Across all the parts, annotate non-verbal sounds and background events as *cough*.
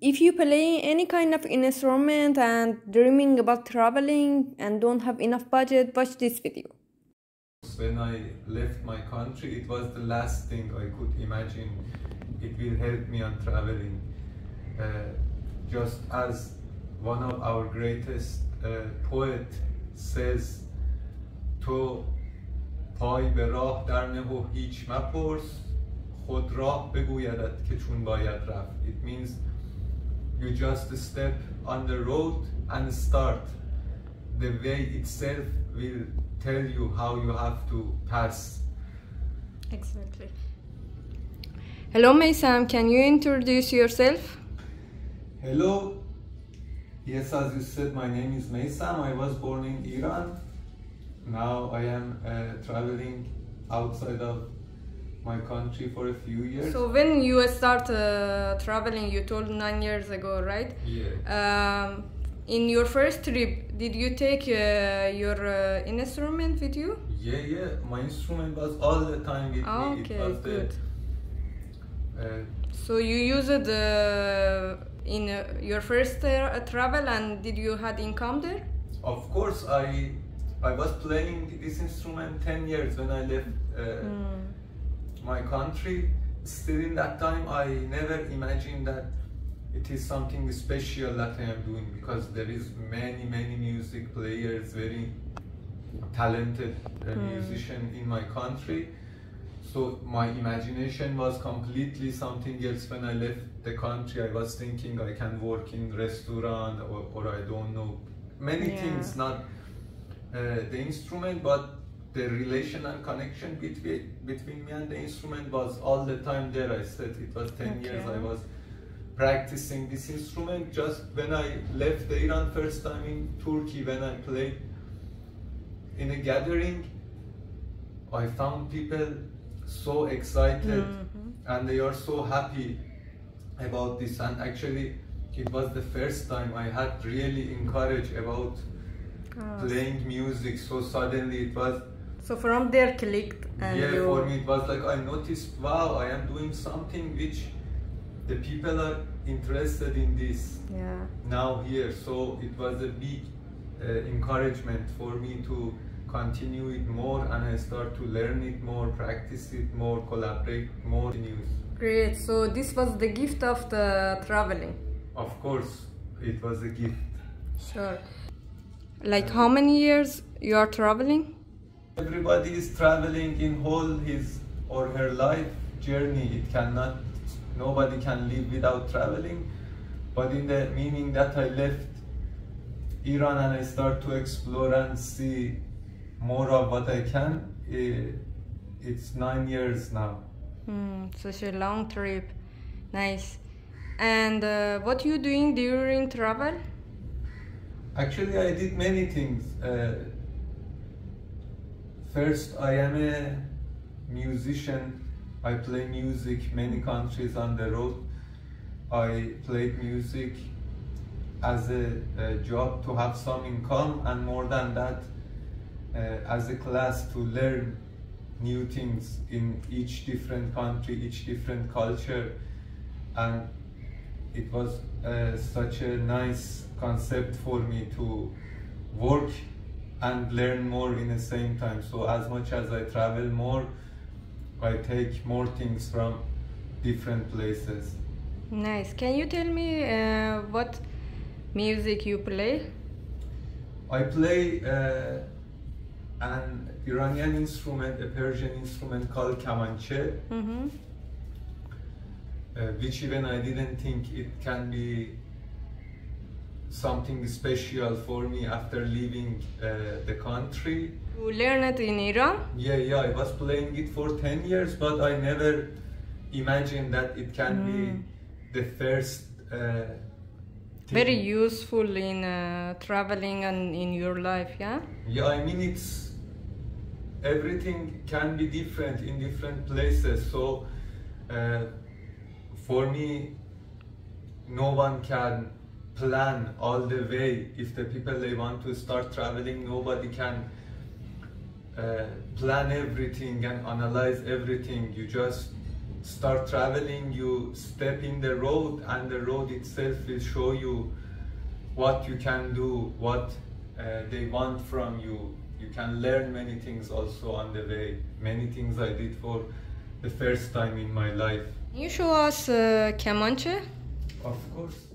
if you play any kind of instrument and dreaming about traveling and don't have enough budget, watch this video. When I left my country, it was the last thing I could imagine. It will help me on traveling. Uh, just as one of our greatest uh, poet says, تو پای به راه در نه و هیچ مپرس خود راه بگویدت که چون باید رفت It means you just step on the road and start the way itself will tell you how you have to pass Exactly. Hello, Meysam. Can you introduce yourself? Hello. Yes, as you said, my name is Meysam. I was born in Iran. Now I am uh, traveling outside of my country for a few years. So when you start uh, traveling, you told nine years ago, right? yeah. Um, in your first trip, did you take uh, your uh, instrument with you? Yeah, yeah. My instrument was all the time with me. Okay, It was good. the uh, So you used it uh, in uh, your first uh, travel, and did you had income there? Of course, I I was playing this instrument 10 years when I left uh, my country. Still in that time, I never imagined that it is something special that I am doing because there is many, many music players, very talented uh, musician in my country. So my imagination was completely something else when I left the country. I was thinking I can work in restaurant or, or I don't know many Yeah. things, not uh, the instrument, but the relation and connection between between me and the instrument was all the time there. I said it was ten years I was practicing this instrument. Just when I left the Iran first time in Turkey, when I played in a gathering, I found people so excited mm-hmm. and they are so happy about this. And actually, it was the first time I had really encouraged about playing music. So suddenly it was So from there, clicked and yeah, you. for me it was like I noticed, wow, I am doing something which the people are interested in this Yeah. now here. So it was a big uh, encouragement for me to continue it more and I start to learn it more, practice it more, collaborate more news. Great. So this was the gift of the traveling. Of course, it was a gift. Sure. Like how many years you are traveling? Everybody is traveling in whole his or her life journey. It cannot, nobody can live without traveling. But in the meaning that I left Iran and I start to explore and see more of what I can, eh, it's nine years now. Hmm, such a long trip. Nice. And uh, what you doing during travel? Actually, I did many things. Uh, first, I am a musician. I play music many countries on the road. I played music as a, a job to have some income, and more than that, uh, as a class to learn new things in each different country, each different culture, and it was uh, such a nice concept for me to work and learn more in the same time. So as much as I travel more, I take more things from different places. Nice. Can you tell me uh, what music you play? I play uh, an Iranian instrument, a Persian instrument called kamanche, Mm-hmm. uh, which even I didn't think it can be something special for me after leaving uh, the country. You learn it in Iran? Yeah, yeah, I was playing it for 10 years, but I never imagined that it can be the first. Uh. Very useful in uh, traveling and in your life, yeah? Yeah, I mean, it's everything can be different in different places. So, uh, for me, no one can plan all the way. If the people they want to start traveling, nobody can uh, plan everything and analyze everything. You just start traveling, you step in the road, and the road itself will show you what you can do, what uh, they want from you. You can learn many things also on the way. Many things I did for the first time in my life. Can you show us uh, Kamanche? Of course.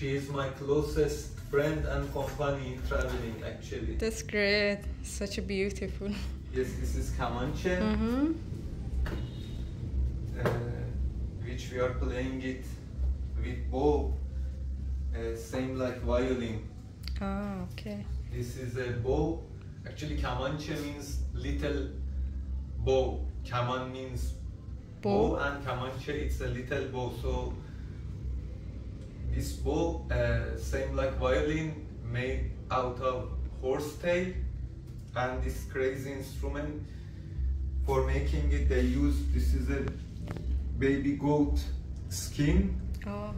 She is my closest friend and company in traveling actually. That's great. Such a beautiful. Yes, this is Kamanche, Mm-hmm. uh, which we are playing it with bow, uh, same like violin. Ah, okay. This is a bow. Actually, Kamanche means little bow. Kaman means bow, Bow. and Kamanche it's a little bow. So this bow, uh, same like violin, made out of horse tail, and this crazy instrument. For making it, they use this is a baby goat skin, Oh,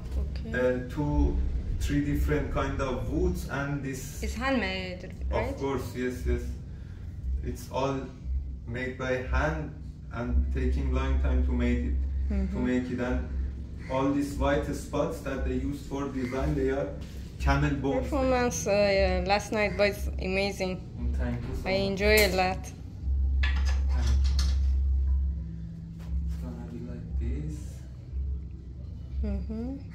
okay. uh, two, three different kind of woods, and this it's handmade, right? of course, yes, yes. It's all made by hand and taking long time to make it. To Mhm. make it, and all these white spots that they use for design, they are camel bones. Performance uh, yeah, last night was amazing. Thank you so I much. enjoy a lot. Thank you. It's gonna be like this. Mm-hmm.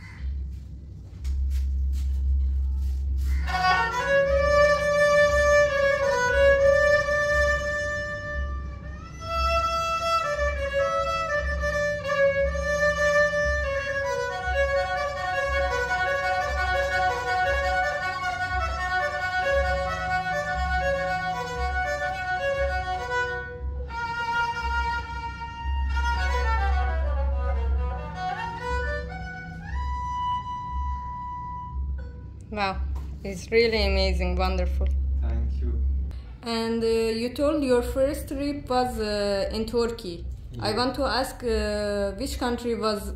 Wow, it's really amazing, wonderful. Thank you. And uh, you told your first trip was uh, in Turkey. I want to ask uh, which country was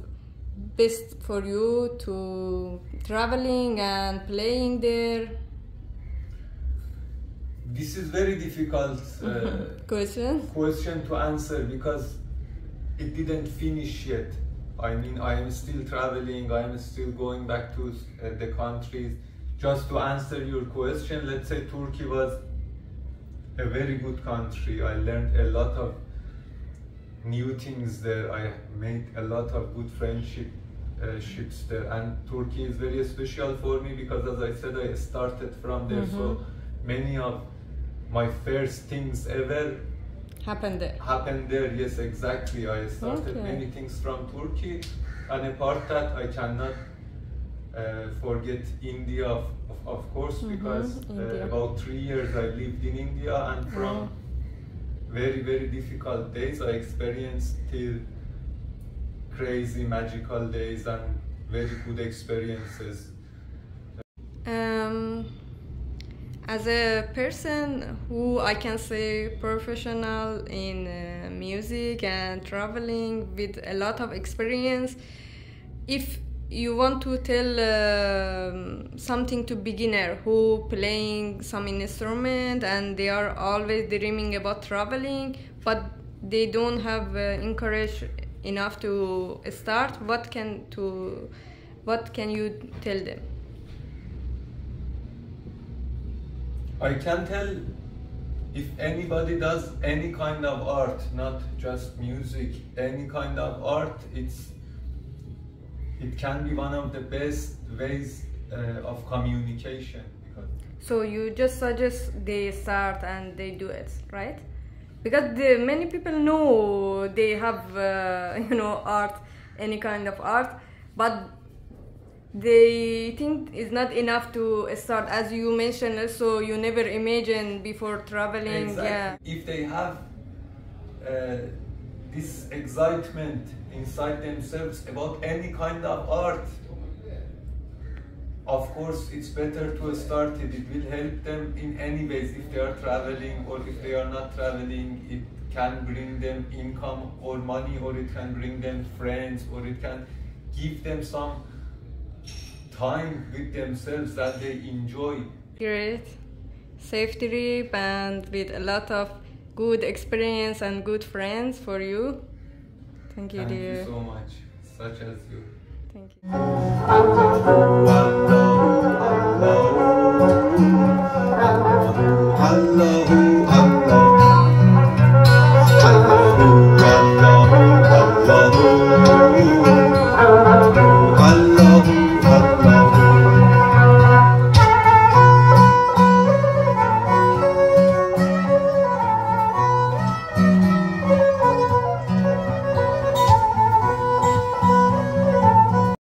best for you to traveling and playing there? This is very difficult uh, *laughs* Question. question to answer because it didn't finish yet. I mean, I am still traveling, I am still going back to uh, the countries. Just to answer your question, let's say Turkey was a very good country. I learned a lot of new things there. I made a lot of good friendship uh, ships there, and Turkey is very special for me because, as I said, I started from there. So many of my first things ever Happened there. happened there. Yes, exactly. I started Okay. many things from Turkey, and apart that, I cannot forget India, of, of, of course, Mhm, because uh, about three years I lived in India, and from very very difficult days I experienced till crazy magical days and very good experiences. Um, as a person who I can say professional in uh, music and traveling with a lot of experience, if you want to tell um something to beginner who playing some instrument and they are always dreaming about traveling but they don't have uh, encourage enough to start what can to what can you tell them? I can tell if anybody does any kind of art, not just music, any kind of art, it's it can be one of the best ways uh, of communication. Because So you just suggest they start and they do it, right? Because the, many people know they have, uh, *laughs* you know, art, any kind of art, but they think it's not enough to start. As you mentioned, also you never imagine before traveling. Yeah. If they have uh, this excitement inside themselves about any kind of art, of course, it's better to start it. It will help them in any ways if they are traveling or if they are not traveling. It can bring them income or money, or it can bring them friends, or it can give them some time with themselves that they enjoy. Great. Safe trip and with a lot of good experience and good friends for you. Thank you, Thank dear. you so much. Such as you. Thank you.